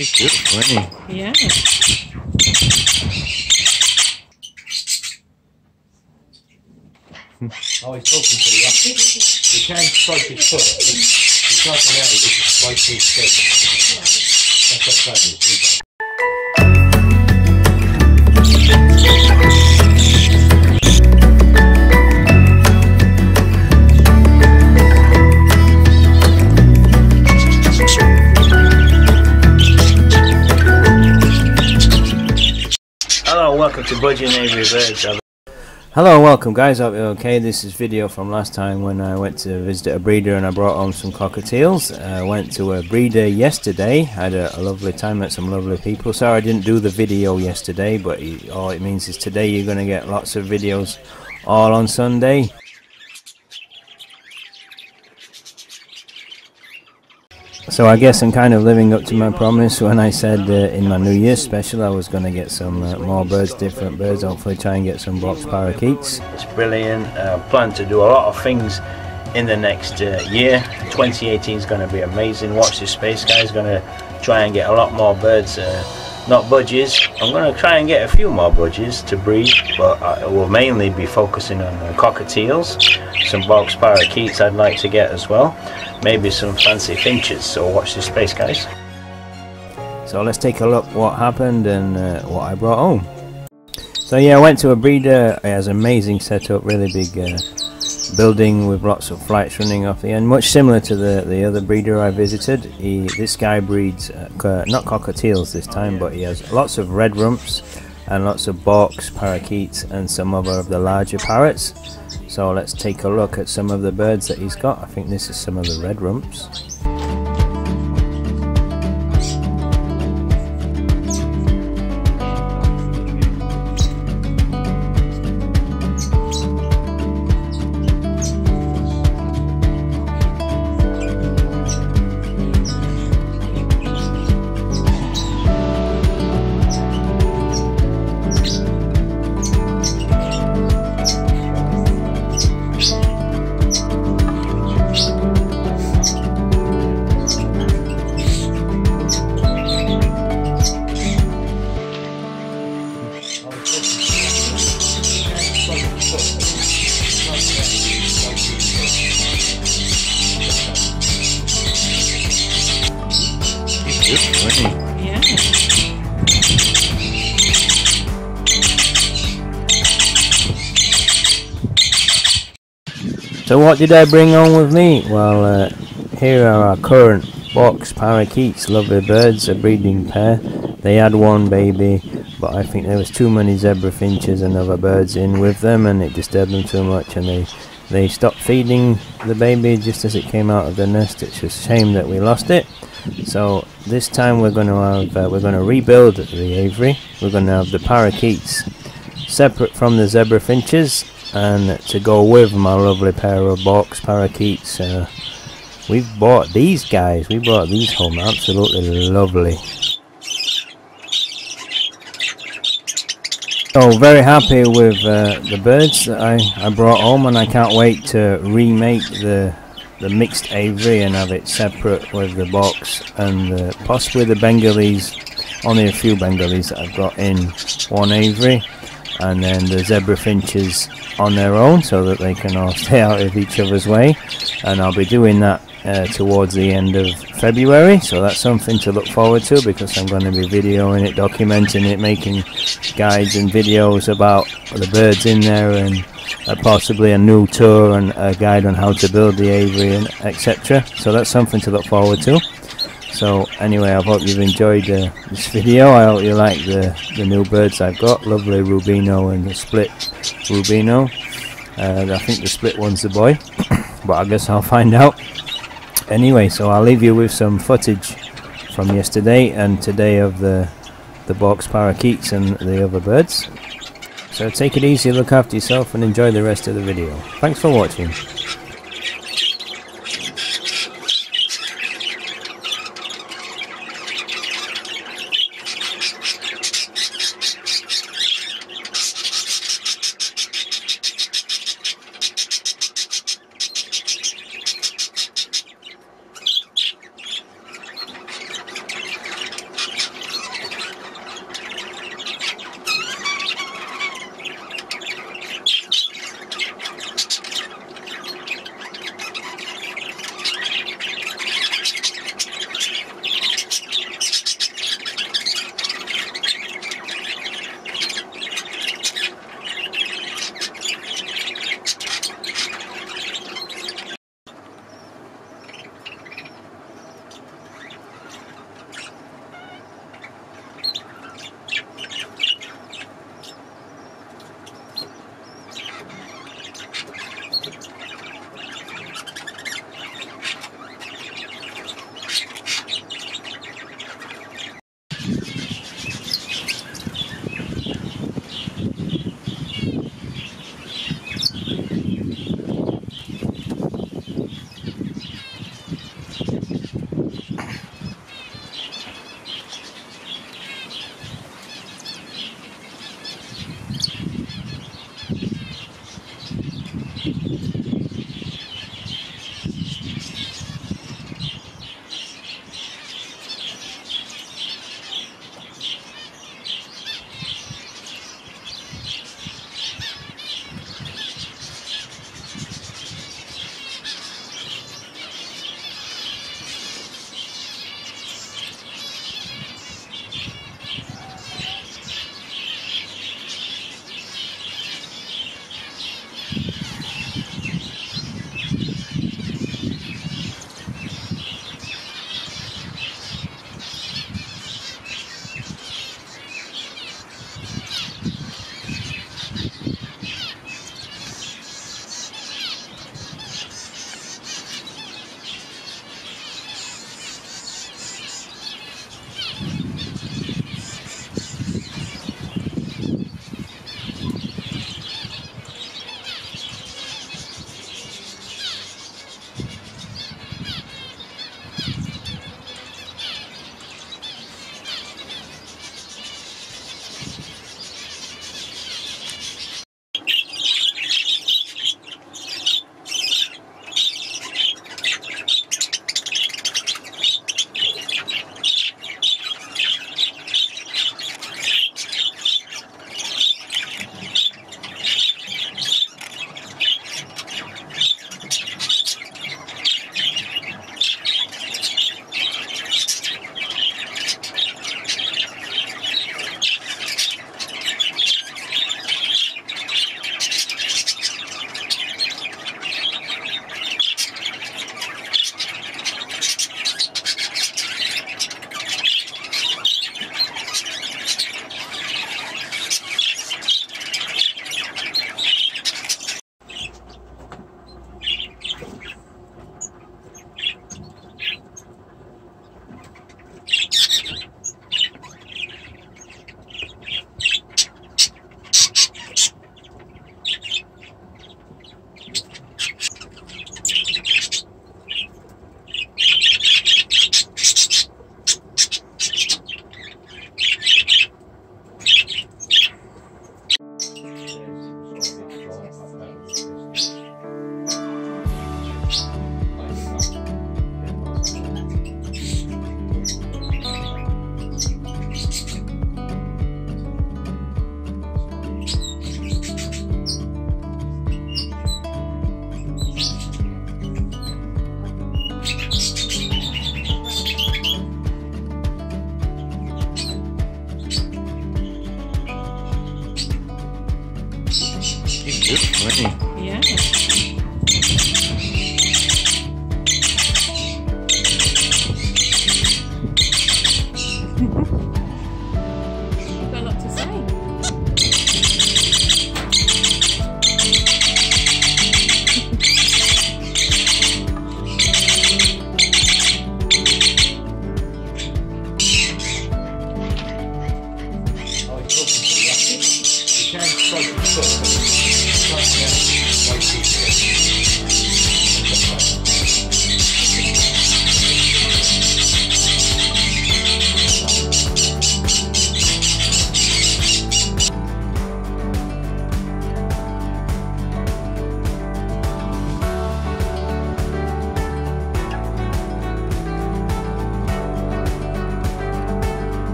He's beautiful, isn't? Yeah. Oh, he's talking to you. You can stroke his foot. He's talking out, you can slice his foot. That's what that is. Hello and welcome guys, hope you're okay. This is video from last time when I went to visit a breeder and I brought home some cockatiels. I went to a breeder yesterday, had a, a lovely time, met some lovely people. Sorry I didn't do the video yesterday, but all it means is today you're going to get lots of videos all on Sunday. So I guess I'm kind of living up to my promise when I said uh, in my New Year's special I was going to get some uh, more birds, different birds, hopefully try and get some Bourke's parakeets. It's brilliant. Uh, plan to do a lot of things in the next uh, year. 2018 is going to be amazing. Watch this space guys. Going to try and get a lot more birds. Uh, not budgies. I'm going to try and get a few more budgies to breed, but I will mainly be focusing on uh, cockatiels, some Bourke's parakeets I'd like to get as well, maybe some fancy finches. So watch this space, guys. So let's take a look what happened and uh, what I brought home. So yeah, I went to a breeder. It has an amazing setup, really big uh, building with lots of flights running off the end, much similar to the the other breeder I visited. He, this guy breeds uh, not cockatiels this time, but he has lots of red rumps and lots of Bourke's parakeets and some other of the larger parrots. So let's take a look at some of the birds that he's got. I think this is some of the red rumps. So what did I bring on with me? Well, uh, here are our current Bourke's parakeets, lovely birds, a breeding pair. They had one baby, but I think there was too many zebra finches and other birds in with them, and it disturbed them too much, and they they stopped feeding the baby just as it came out of the nest. It's a shame that we lost it. So this time we're going to have uh, we're going to rebuild the aviary. We're going to have the parakeets separate from the zebra finches and to go with my lovely pair of Bourke's parakeets uh, we've bought these guys. We bought these home. Absolutely lovely. So very happy with uh, the birds that I, I brought home and I can't wait to remake the the mixed aviary and have it separate with the Bourke's and uh, possibly the Bengalese only a few Bengalese that I've got in one aviary and then the zebra finches on their own so that they can all stay out of each other's way. And I'll be doing that uh, towards the end of February. So that's something to look forward to because I'm going to be videoing it documenting it making guides and videos about the birds in there and uh, possibly a new tour and a guide on how to build the aviary and etc so that's something to look forward to so anyway, I hope you've enjoyed uh, this video. I hope you like the, the new birds I've got. Lovely Rubino and the split Rubino. Uh, I think the split one's the boy, but I guess I'll find out. Anyway, so I'll leave you with some footage from yesterday and today of the the Bourke's parakeets and the other birds. So take it easy, look after yourself, and enjoy the rest of the video. Thanks for watching.